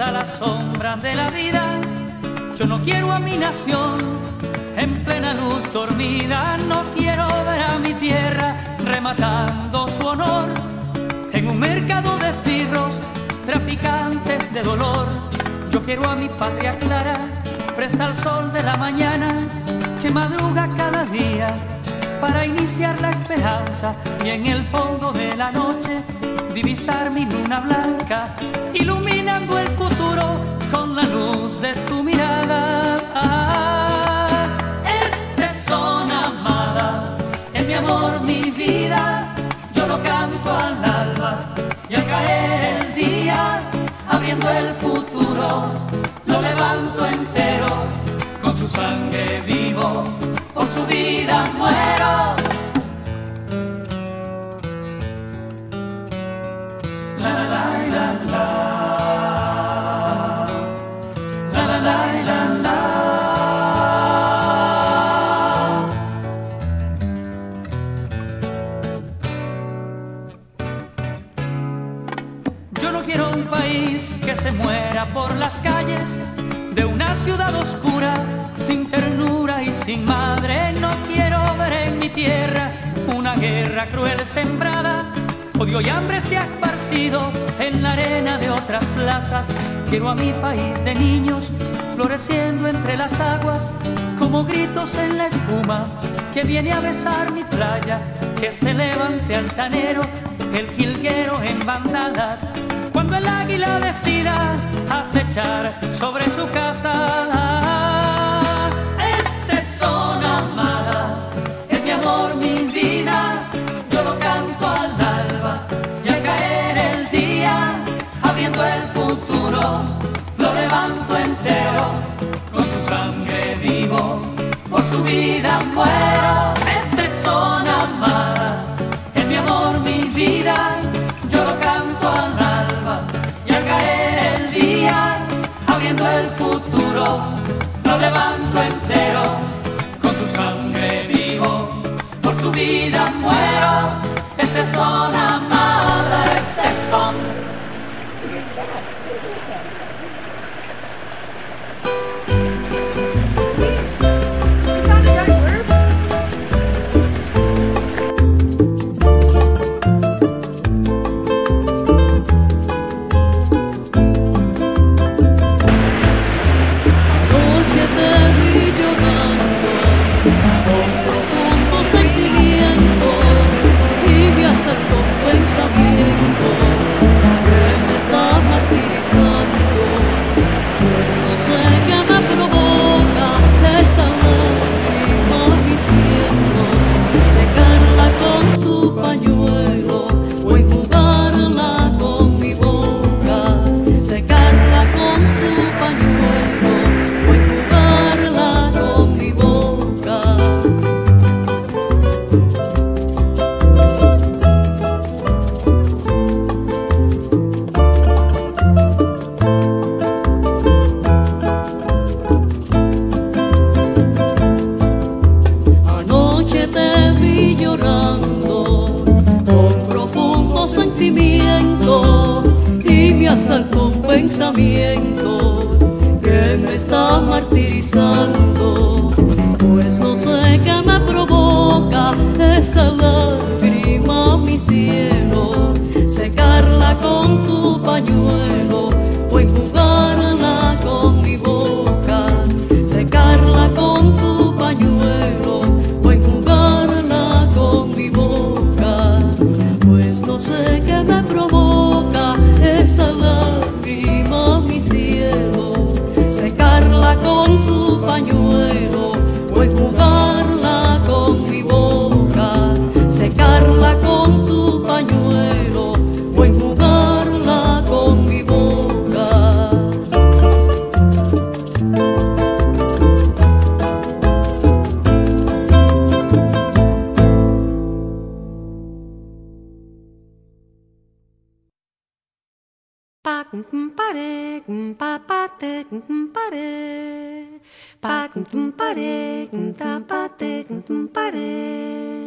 a la sombra de la vida. Yo no quiero a mi nación en plena luz dormida. No quiero ver a mi tierra rematando su honor en un mercado de espirros, traficantes de dolor. Yo quiero a mi patria clara, presta el sol de la mañana que madruga cada día para iniciar la esperanza y en el fondo de la noche divisar mi luna blanca, iluminando el futuro con la luz de tu mirada. Ah, este son amada, es mi amor, mi vida, yo lo canto al alba y al caer el futuro, lo levanto entero, con su sangre vivo, por su vida muero. La la la la. La se muera por las calles de una ciudad oscura, sin ternura y sin madre. No quiero ver en mi tierra una guerra cruel sembrada. Odio y hambre se ha esparcido en la arena de otras plazas. Quiero a mi país de niños floreciendo entre las aguas, como gritos en la espuma que viene a besar mi playa. Que se levante altanero el jilguero en bandadas cuando el águila decida acechar sobre su casa. Este son amada, es mi amor, mi vida, yo lo canto al alba y al caer el día, abriendo el futuro, lo levanto entero, con su sangre vivo, por su vida muero. Este son amada, el futuro, lo levanto entero, con su sangre vivo, por su vida muero. Este son pensamiento que me está martirizando.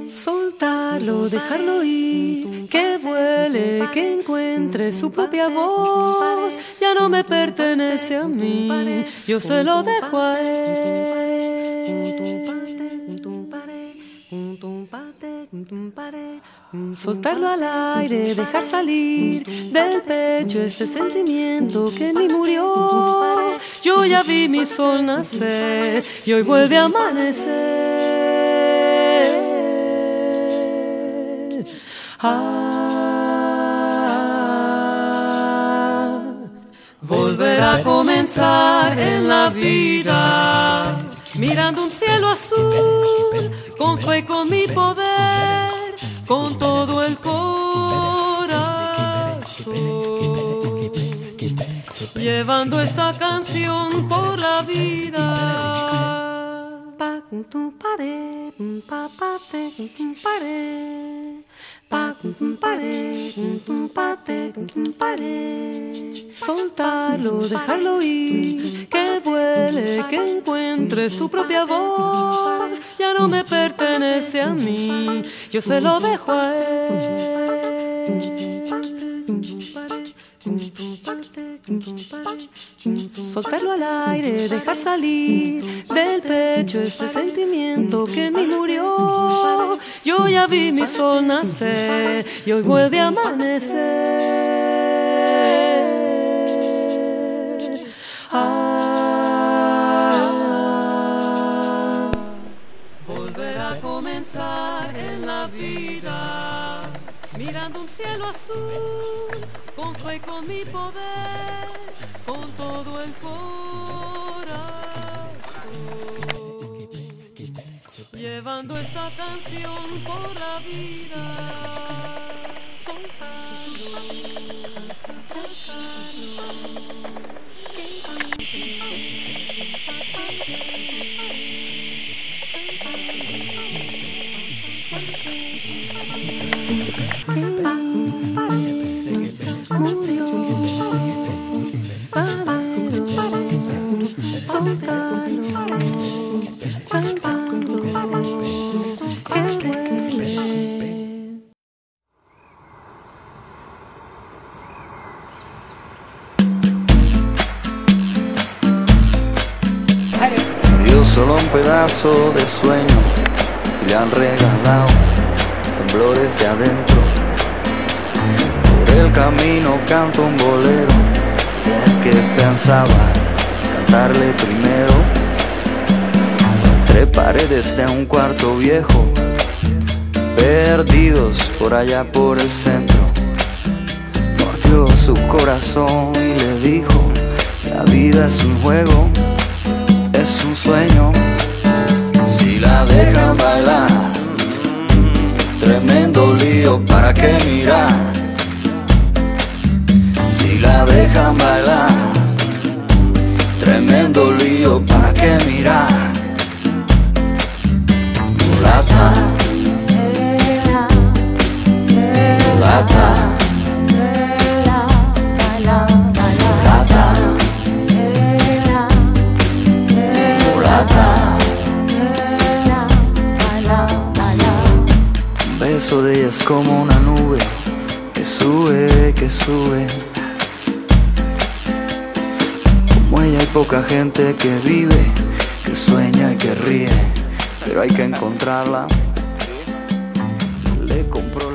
Soltarlo, dejarlo ir, que vuele, que encuentre su propia voz. Ya no me pertenece a mí, yo se lo dejo a él. Soltarlo al aire, dejar salir del pecho este sentimiento que ni murió. Yo ya vi mi sol nacer y hoy vuelve a amanecer. Ah, volver a comenzar en la vida mirando un cielo azul, con fe con mi poder, con todo el corazón, llevando esta canción por la vida. Soltarlo, dejarlo ir, que vuele, que encuentre su propia voz. Ya no me pertenece a mí, yo se lo dejo a él. Soltarlo al aire, dejar salir del pecho este sentimiento que me murió. Yo ya vi mi sol nacer y hoy vuelve a amanecer. En la vida mirando un cielo azul, con fe con mi poder, con todo el corazón, llevando esta canción por la vida, soltando, Dio solo un pedazo de sueño le han regalado temblores de adentro. Por el camino canto un bolero que pensaba cantarle primero. Entre paredes de un cuarto viejo, perdidos por allá por el centro. Mordió su corazón y le dijo, la vida es un juego es un sueño. Si la dejan lío, ¿para qué mirar? Si la dejan bailar, tremendo lío, ¿para qué mirar? Mulata, mulata. sube. Como ella hay poca gente que vive, que sueña y que ríe, pero hay que encontrarla. Le compró